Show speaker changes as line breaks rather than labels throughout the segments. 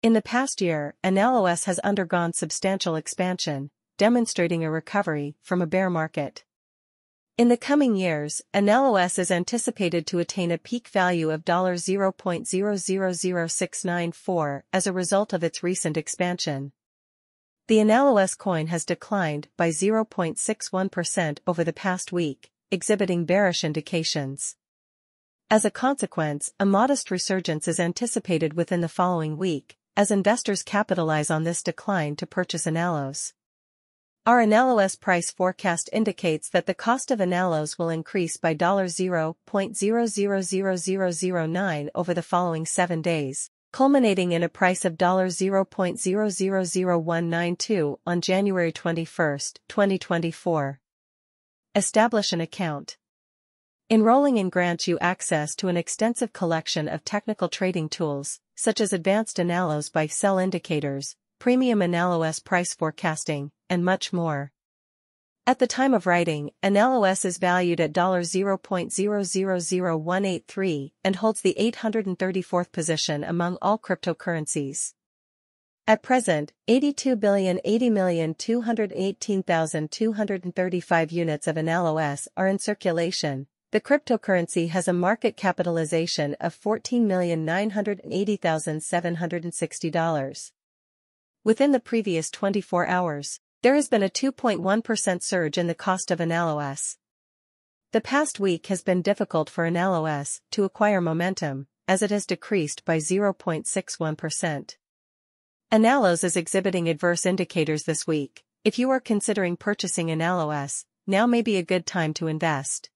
In the past year, AnalOS has undergone substantial expansion, demonstrating a recovery from a bear market. In the coming years, AnalOS is anticipated to attain a peak value of $0.000694 as a result of its recent expansion. The AnalOS coin has declined by 0.61% over the past week, exhibiting bearish indications. As a consequence, a modest resurgence is anticipated within the following week, as investors capitalize on this decline to purchase Analos. Our AnalOS price forecast indicates that the cost of Analos will increase by $0.000009 over the following seven days, culminating in a price of $0.000192 on January 21, 2024. Establish an account. Enrolling in grants you access to an extensive collection of technical trading tools, such as advanced Analos buy sell indicators, premium AnalOS price forecasting, and much more. At the time of writing, AnalOS is valued at $0.000183 and holds the 834th position among all cryptocurrencies. At present, 82,080,218,235 units of AnalOS are in circulation, the cryptocurrency has a market capitalization of $14,980,760. Within the previous 24 hours, there has been a 2.1% surge in the cost of AnalOS. The past week has been difficult for AnalOS to acquire momentum, as it has decreased by 0.61%. Analos is exhibiting adverse indicators this week. If you are considering purchasing AnalOS, now may be a good time to invest.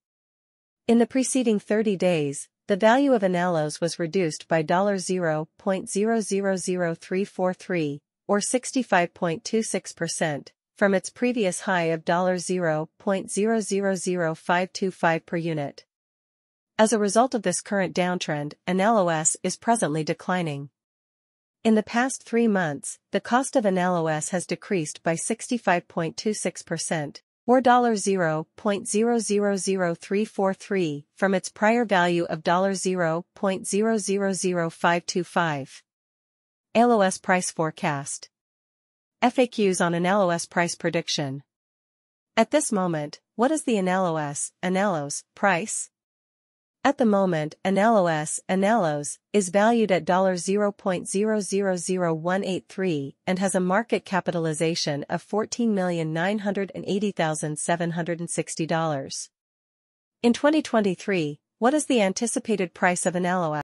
In the preceding 30 days, the value of Analos was reduced by $0.000343, or 65.26%, from its previous high of $0.000525 per unit. As a result of this current downtrend, Analos is presently declining. In the past three months, the cost of Analos has decreased by 65.26%, or $0.000343 from its prior value of $0.000525. LOS price forecast. FAQs on an LOS price prediction. At this moment, what is the AnalOS, Analos, price? At the moment, AnalOS, Analos, is valued at $0.000183 and has a market capitalization of $14,980,760. In 2023, what is the anticipated price of Analos?